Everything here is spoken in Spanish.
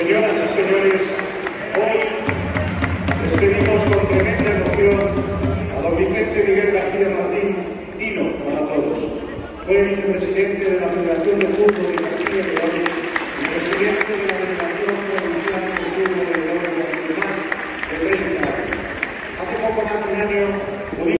Señoras y señores, hoy despedimos con tremenda emoción a don Vicente Miguel García Martín, Tino para todos. Fue vicepresidente de la Federación de Fútbol de Castilla y León y presidente de la Federación Provincial de Fútbol de León durante más de 30 años. Hace poco más de un año